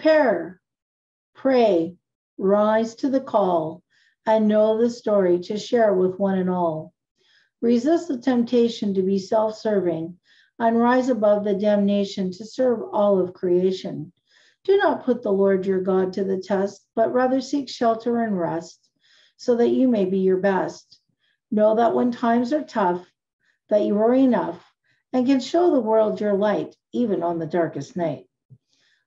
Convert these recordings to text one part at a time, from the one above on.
Prepare, pray, rise to the call, and know the story to share with one and all. Resist the temptation to be self serving and rise above the damnation to serve all of creation. Do not put the Lord your God to the test, but rather seek shelter and rest so that you may be your best. Know that when times are tough, that you are enough and can show the world your light even on the darkest night.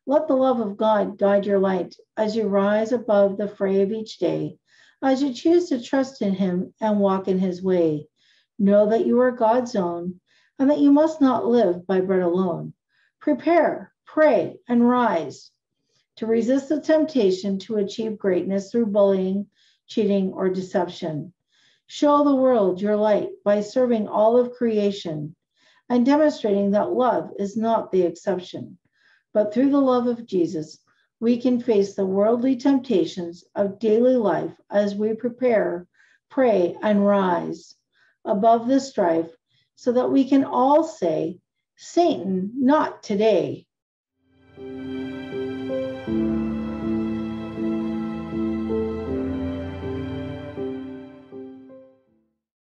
Let the love of God guide your light as you rise above the fray of each day, as you choose to trust in Him and walk in His way. Know that you are God's own and that you must not live by bread alone. Prepare, pray, and rise to resist the temptation to achieve greatness through bullying, cheating, or deception. Show the world your light by serving all of creation and demonstrating that love is not the exception. But through the love of Jesus, we can face the worldly temptations of daily life as we prepare, pray, and rise above the strife so that we can all say, Satan, not today.